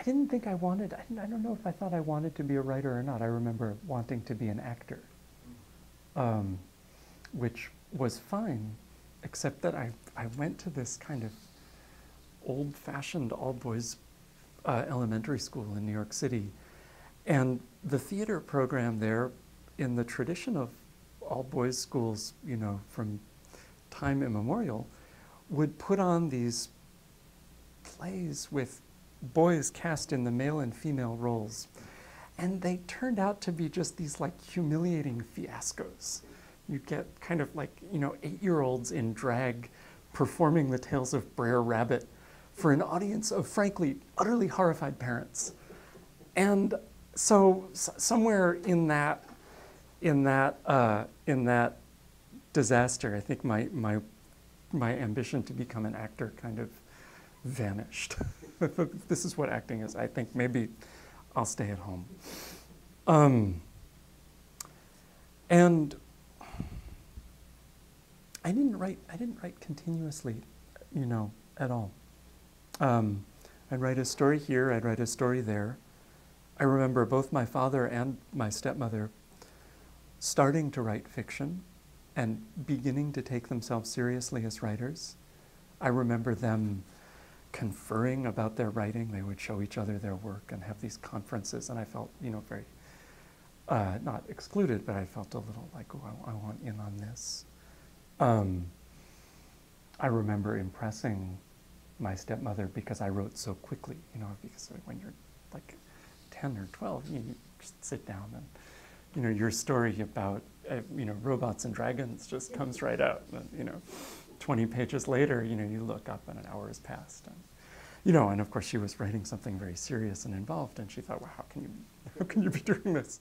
I didn't think I wanted, I, I, don't know if I thought I wanted to be a writer or not. I remember wanting to be an actor, um, which was fine, except that I, I went to this kind of old fashioned all boys uh, elementary school in New York City. And the theater program there, in the tradition of all boys schools, you know, from time immemorial, would put on these plays with boys cast in the male and female roles. And they turned out to be just these like humiliating fiascos. You get kind of like, you know, eight year olds in drag performing the tales of Brer Rabbit for an audience of frankly utterly horrified parents. And so somewhere in that in that uh, in that disaster, I think my my my ambition to become an actor kind of vanished. this is what acting is. I think maybe I'll stay at home. Um, and I didn't write. I didn't write continuously, you know, at all. Um, I'd write a story here. I'd write a story there. I remember both my father and my stepmother starting to write fiction and beginning to take themselves seriously as writers. I remember them conferring about their writing. They would show each other their work and have these conferences, and I felt, you know, very uh, not excluded, but I felt a little like, oh, I, I want in on this. Um, I remember impressing my stepmother because I wrote so quickly, you know, because when you're like 10 or 12, you just sit down and, you know, your story about, uh, you know, robots and dragons just comes right out. You know, 20 pages later, you know, you look up and an hour has passed. And, you know, and of course she was writing something very serious and involved, and she thought, well, how can you, how can you be doing this?